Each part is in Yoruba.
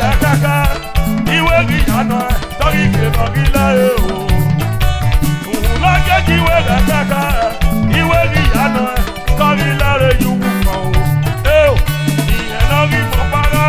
kàkàkà ìwé ìyànà torí kèmọ̀ ilé o. Òun lọ jẹ́ kí ìwé rẹ̀ kàkà ìwé ìyànà torí lẹ́rẹ̀ yìí wù o. Ìyẹn náà rí mọ̀ para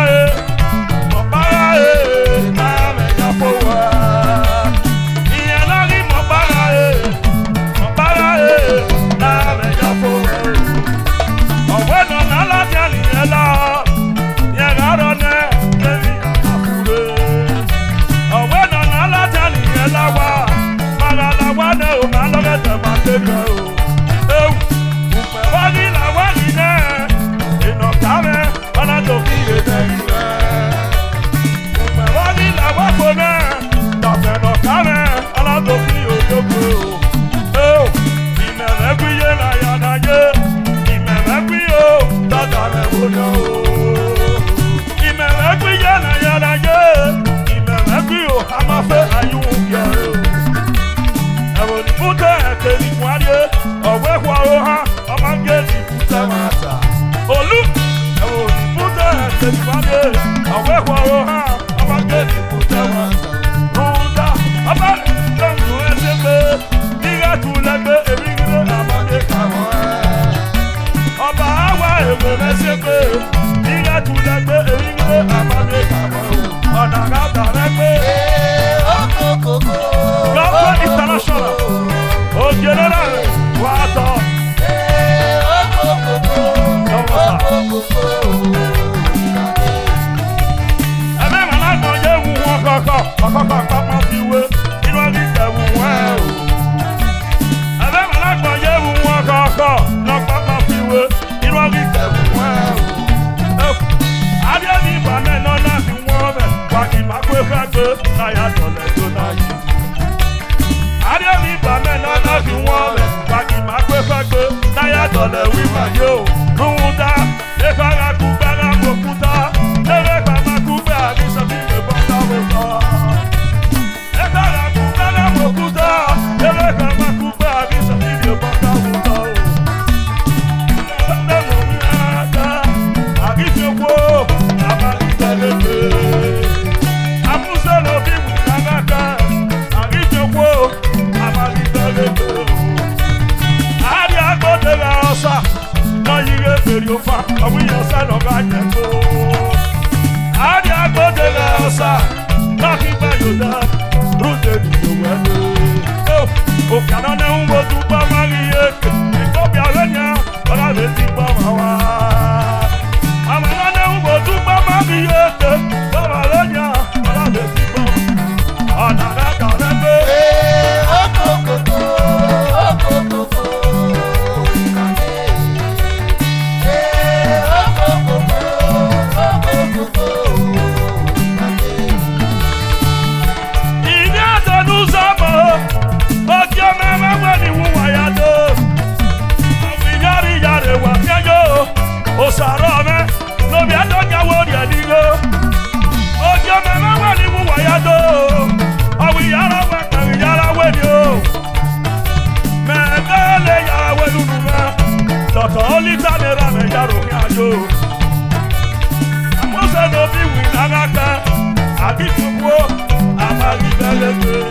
good.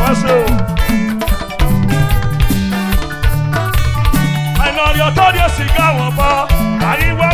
wá ṣe o. àìmọ̀rì ọ̀tọ́ ni ó sì gá wọn bọ́ àríwá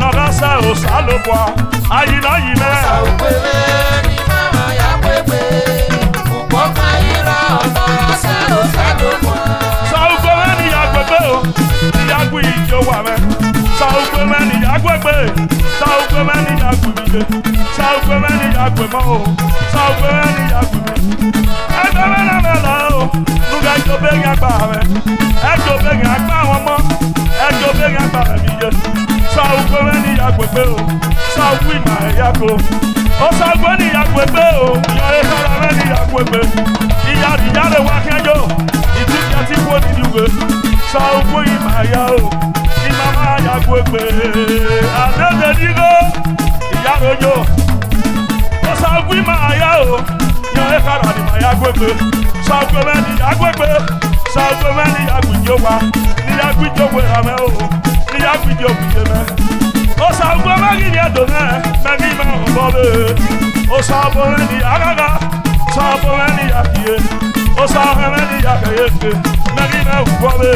nọdọ sẹ o sálòpọ̀ àyìnà yìnà. sàwùpẹ̀lẹ̀ ni màmá ya pépè kùpọ̀ káyìnà nọdọ sẹ o sálòpọ̀. sàwùpẹ̀lẹ̀ ni ya yàgbẹ̀gbẹ̀ o ni ya wa ìjọba rẹ sàwùpẹ̀lẹ̀ ni ya yàgbẹ̀gbẹ̀ sàwùpẹ̀lẹ̀ ni ya yàgbẹ̀gbẹ̀ sàwùpẹ̀lẹ̀ ni ya yàgbẹ̀mọ̀ o sàwùpẹ̀lẹ̀ ni ya yàgbẹ̀gbẹ̀ ẹgbẹ̀rẹ̀ náà mẹ́ta o nùgbà ìjọba ẹ̀yàgbà. gbẹgbẹ o sáwù ìnà ẹ̀yà kò ó sáwù níyà gbẹgbẹ o ìyá rẹ sára rẹ níyà gbẹgbẹ ìyá ìyá rẹ wá kẹjọ ìdíjà tí wọ́n ti dùgbẹ sáwù ìmà ẹ̀yà o ìmà máa yà gbẹgbẹ àdéhùn ìdígò ìyá rẹ jọ ó sáwù ìmà ẹ̀yà o ìyá rẹ sára níyà ya gbegbe sago mẹni ya gbegbe sago mẹni ya gbidjo wa ni ya gbidjo wera o ni ya gbidjo gbidjo osago magidi adona mami ma bɔbe osabo mɛni agaga osabo mɛni akie osago mɛni akeyeke mami ma bɔbe.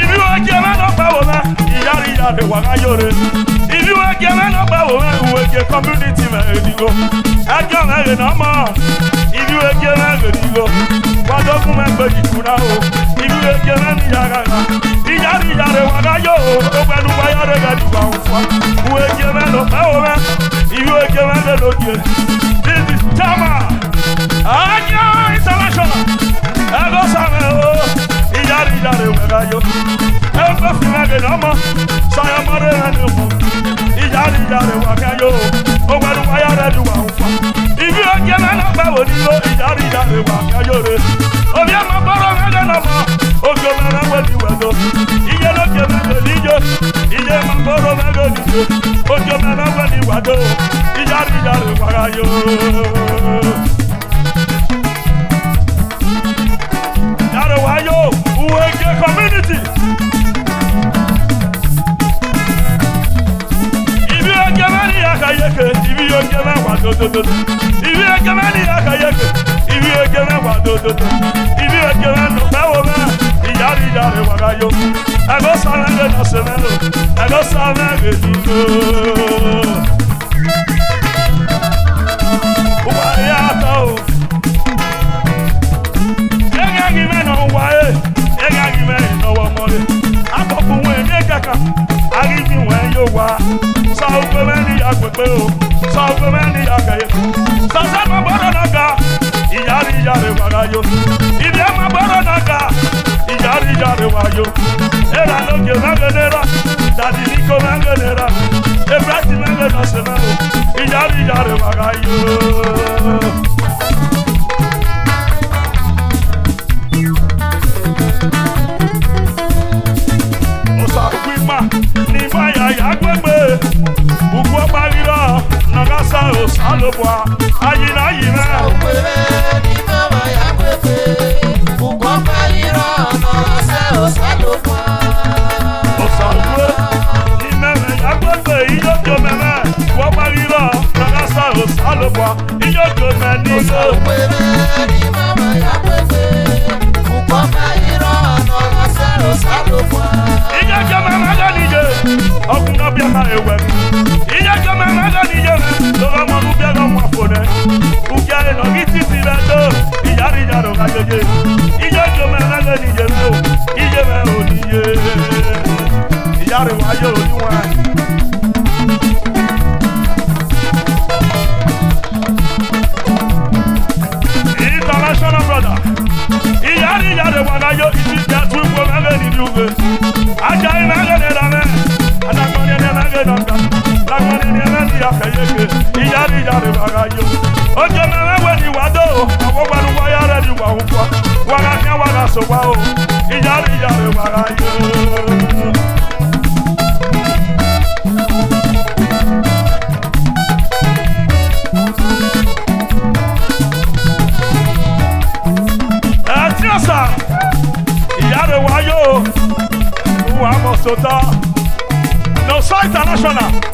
ibi wo jẹ́ mẹ́tọ́ pẹ́ wọ́n mẹ́ ìyá rí ìyá rẹ̀ wà ká rẹ̀ ajẹ́ mẹ́nu bá wò mẹ́ ìwé jẹ community mẹ́ èdìgbò ajọ́ mẹ́ rè ìlú ejé mẹ́ èdìgbò wọ́n fún mẹ́ gbèjì kúná o ìlú ejé mẹ́ níyàrá nà ìyá níyà rẹ̀ wọ́n dájọ́ o ó pẹ̀lú báyà rẹ̀ bẹ̀ dùgbà òun fún wa ìwé ejé mẹ́ lọ mẹ́ ìlú ejé mẹ́ lè lóde this is tama ajọ́ international ẹ̀rọ sàmẹ́ sayamare ẹni mu ìyáre ìyáre wà kẹyọ ògbẹrù wáyà rẹ lù wà wà ìbí ọjẹ mẹlẹ pẹ wò ni yó ìyáre ìyáre wà kẹyọ rẹ lo ẹmọ gbọrọ mẹlẹ lọmọ òjò mẹlẹ wẹbi wẹdo ìyẹ lókè mẹlẹ níjó ìyẹ ẹmọ gbọrọ mẹlẹ níjó òjò mẹlẹ wẹbi wẹdo ìyáre ìyáre wà kẹyọ. Yàrá wáyò, wọ́n jẹ́ community. aka yeke ibi oke mẹ́wàá dododo ibi oke mẹ́ni aka yeke ibi oke mẹ́wàá dododo ibi oke mẹ́nu mẹ́wọ́ mẹ́ ìyáàrí ìyáàrí wàrà yó ẹgbẹ́ sáré lè nà sè mẹ́lò ẹgbẹ́ sáré lè dúró. wàyé àtọ̀ o ẹ̀yà yìí mẹ́nu wáyé ẹ̀yà yìí mẹ́nu ìnáwó mọ́lẹ̀ àpọ̀kùnwé ní kẹ̀kẹ́ àríwí wẹ̀ yóò wá sáwọ́ pé agbègbè o sọgbọn mẹni àgàyè sọsẹ mọ gbọdọ nàgà ìyáàrí ìyáàrí wàrà yo ìbí ẹ mọ gbọdọ nàgà ìyáàrí ìyáàrí wà yo ẹlà lókè mẹgẹdẹrà dàdí níkò mẹgẹdẹrà ebrasi mẹgẹdọsẹ mẹ o ìyáàrí ìyáàrí wàrà yo. ya gbegbe ugwu ọgbarịrọ nọgasa osalụbụa anyị na yi me osalụbụe imeme ya gbegbe ihe ojo meme ugwu ọgbarịrọ nọgasa osalụbụa ọba irọ́ ọ̀nà ọ̀sẹ̀rọ̀ sálòpọ̀. ìyá jọ màmá lọ́nìyẹ ọkùnrin ọbẹ̀ máa ewé mi. ìyá jọ màmá lọ́nìyẹ lọ́wọ́ mọ́ mú bẹ́ẹ̀ lọ́mú àfọ̀nẹ́. kùkẹ́ ẹ̀nà kí títí rẹ̀ tó ìyá rí ìyá rọ̀ kájọjẹ. ìyá jọ màmá so wa o ìyá rẹ̀ ìyá rẹ̀ wàrà yóò. Wayo, who am also the No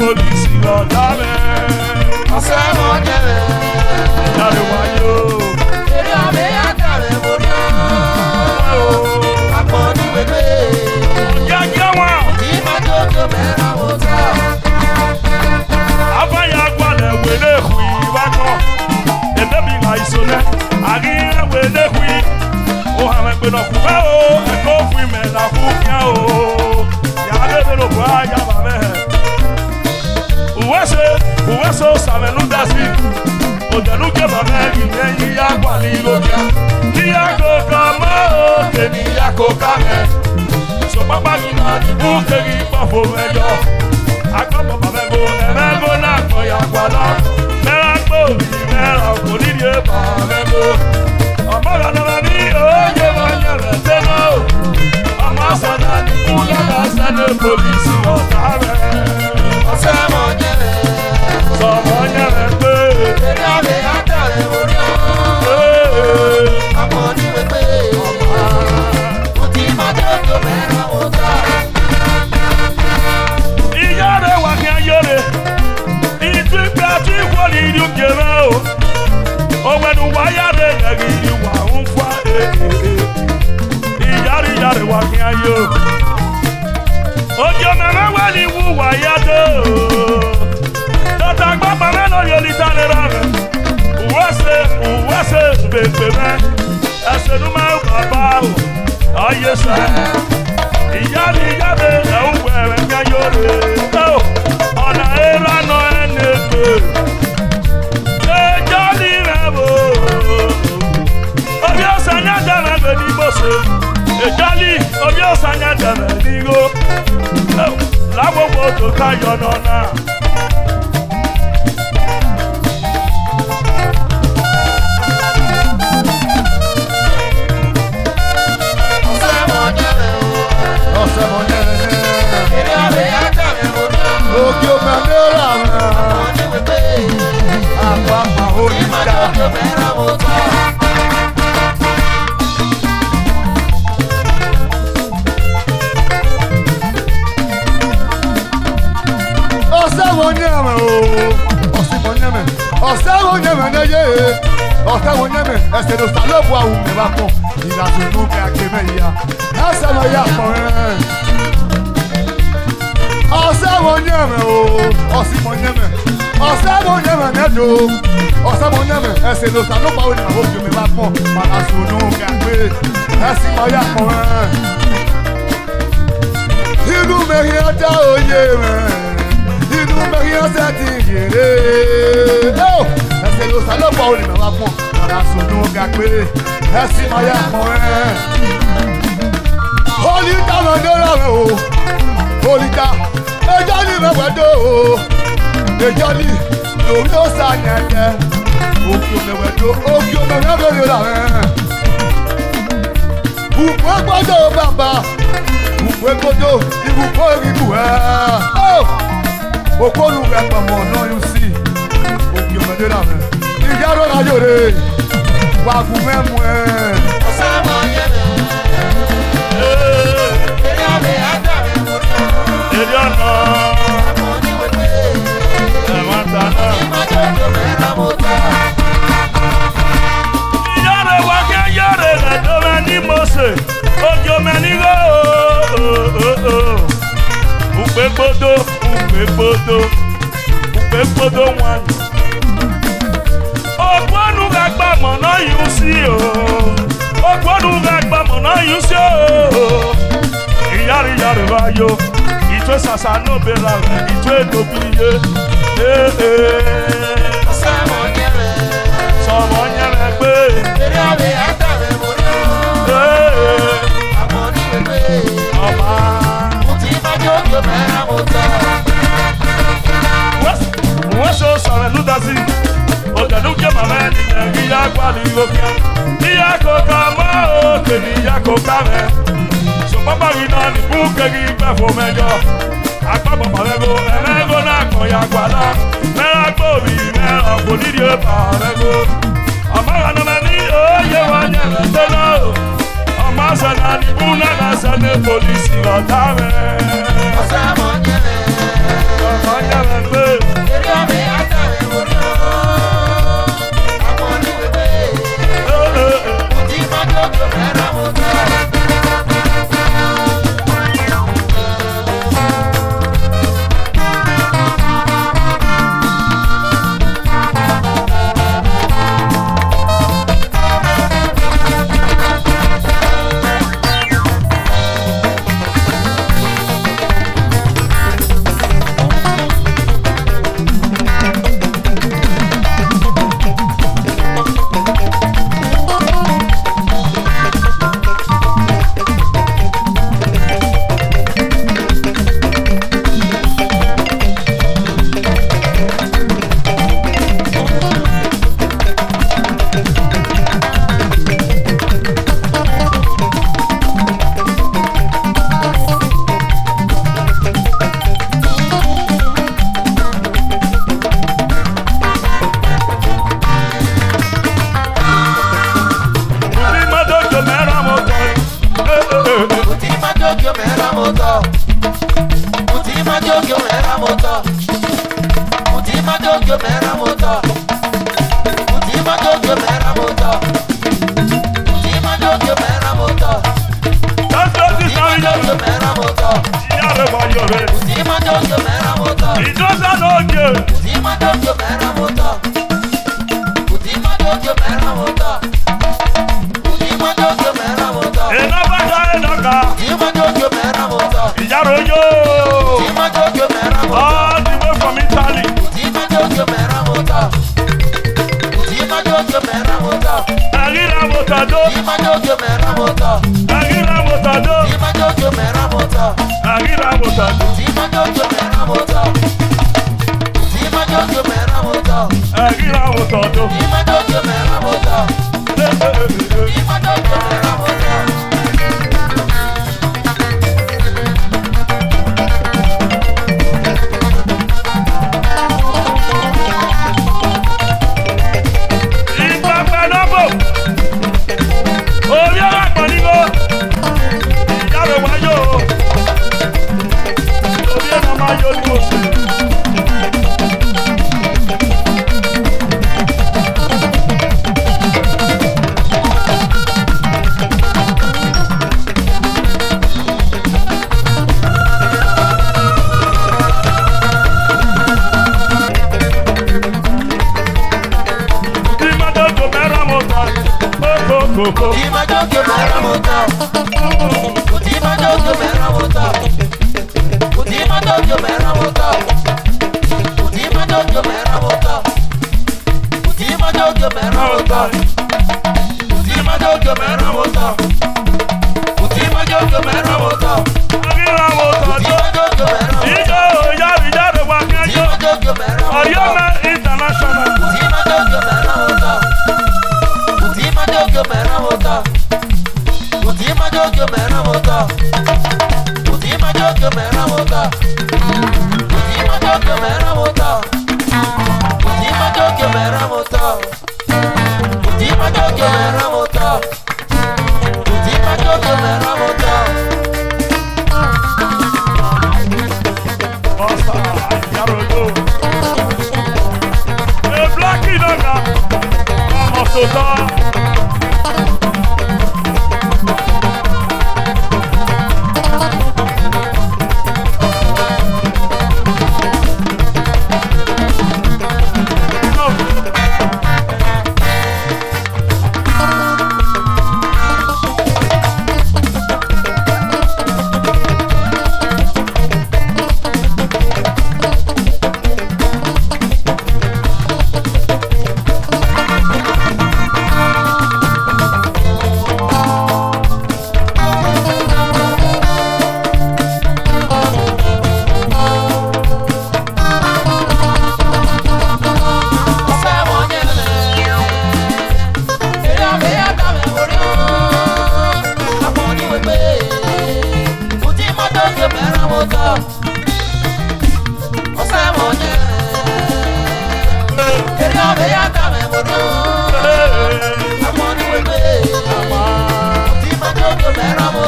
polisi lọ́dá rẹ̀. ọ̀sẹ̀ mọ̀ jẹ̀rẹ̀. dáre wáyé o. eré ọ̀bẹ yàtọ̀ rẹ̀ mo rí o. àpọ̀ ní pépé. wọn. kì í má tó mẹ́ra mo tà. abáyá gbalẹ̀ wẹ̀lẹ̀ hùwì wá kọ́. èdè mi là ìsọlẹ̀ àríyá wẹ̀lẹ̀ hùwì. ó hàn ẹgbẹ́ náà kú fẹ́ o. ẹ̀kọ́ fún ìmẹ̀lá fún kíá o. yàrá lè lè lò bọ́ àyàbà mẹ́hẹ̀ uwese uwese osameludasi ojaluke mameli eyi ya gwalilokia kiyakoka maoke niyakokange sopapakimani bukegi kpafomejo akọpọpamego emego nakọ ya gbala mẹrakpobi mẹrakonidie pamego ọmọganamani oye manyere ntena o ọmọ asanani kúlẹ̀ lásán ní polisi ọ̀tá rẹ̀ ọsẹ mọ jẹrẹ. sọmọ jẹrẹ pé. eré àlè àtàrẹ orí. ka wonyeme esere osalobu awu me bako irazunu me akeme ya asalo ya pore ọsẹ wonyeme o ọsi wonyeme ọsẹ wonyeme nedo ọsẹ wonyeme esere osalobu awu me bako me bako malasunu me akpe esimo ya pore inú mi rí ọjà òye rẹ̀ inú mi rí ọjà ti yèrè ẹsẹ̀ ló sá lọ́pọ̀ olùmọ̀ wá fún ọ padà sùn ní ọgà pé ẹ sì máa yá ẹ̀kọ́ rẹ̀. olùdá lọ́dọ̀ rẹ̀ o olùdá ẹjọ́ ní mẹ́wẹ́dọ́ o ẹjọ́ ní lórí ó sá nẹ̀ẹ̀dẹ̀ òkè mẹ́wẹ́dọ́ òkè mẹ́wẹ́dọ́ ló rà rẹ̀. Ìbùkún gbọ́dọ̀ bàbà, ìbùkún gbọ́dọ̀ ìbùkún ìrìbù ẹ̀. Okolu rẹ̀ pẹ̀mọ̀ náà yóò sí, òkè ọ̀mẹ́dẹ́rà rẹ̀, ìyá ló ra yóò rè é wagunmẹ mu ẹ. ọ̀sánmọ̀ yẹlẹ̀ èrè àmì àdàmì kò tó. èrè ọ̀nà ẹ̀ máa ta náà. ìmọ̀jọ́ ìdòmẹ́ náà mo ta. yọ̀rọ̀ wá kẹ́ yọ̀rọ̀ rẹ̀ dọ́mẹ́ ní mọ̀ọ́sẹ̀ ojú mẹ́ ní ró. ùpẹ́ gbódò ùpẹ́ gbódò ùpẹ́ gbódò wọn. yìí sí o ó gbọ́dún ẹgbẹ́ mọ̀nà yìí sí o ìyáre yára bá yọ ìtú sàṣà náà bẹ̀rẹ̀ rẹ̀ ìtú èdò bí yé. sọ̀rọ̀ nyẹ̀rẹ̀ sọ̀rọ̀ nyẹ̀rẹ̀ gbé. eré àwẹ̀ àtàwẹ̀ wò ló. àmọ́ ní wẹ́gbẹ́. ọba. mo ti bá jókòó mẹ́ra mo tẹ̀. wọ́n ṣe sọ̀rọ̀ lúdà sí i mame ni ya kwali gokia ni ya koka ma o ke ni ya koka me so papa ni na ni bu ke ni pe fo me jo agba papa le go e go na ko ya kwala me la go bi me la go ni dio pa le go na me ni o ye wa nya me te no ama sa na ni bu na ga sa ne polisi la ta me moto Mutima Tokyo mera moto Mutima Tokyo mera moto Mutima Tokyo mera moto Mutima Tokyo mera moto Mutima Tokyo mera moto Mutima Tokyo mera moto Mutima Tokyo mera moto Mutima Tokyo mera moto Imajojo mera moto. Agira moto do. Imajojo mera moto. Agira moto do. Imajojo mera moto. Imajojo mera moto. Agira moto do. Imajojo mera moto. mera moto.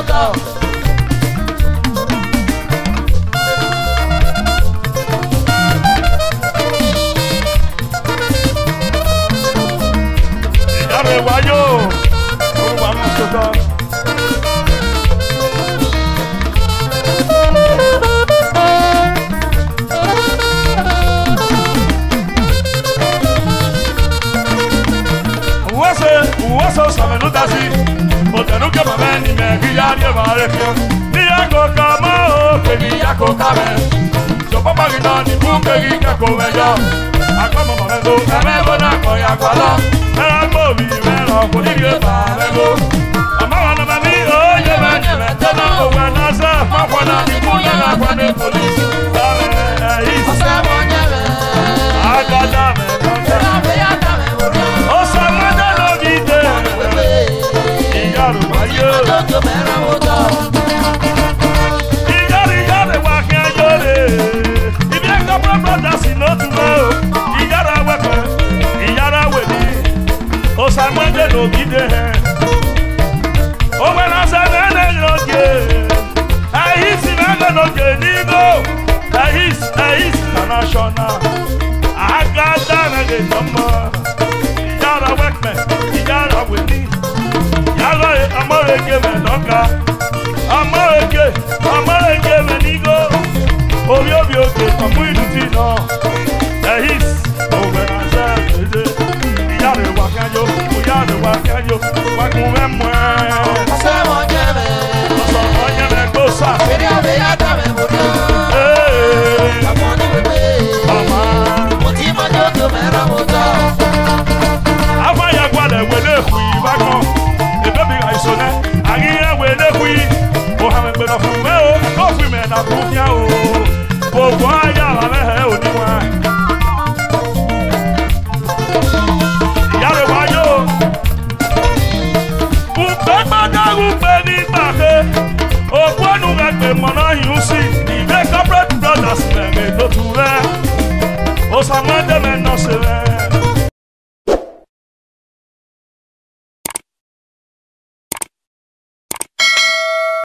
Cocó 바람 ege me n'ọka ama ege ama ege me n'igo orí obi oke ọmú ìlú ti na ṣe èdè ìyá rẹ̀ wá kẹ́yọ́ ìyá rẹ̀ wá kẹ́yọ́ wákùn mẹ́mọ́ ẹ̀. mẹ̀rẹ̀ fún mẹ́ o ó fi mẹ̀rẹ̀ fún yá o ògùn ayé àlàlẹ́ ẹ̀ òdiwọ̀n.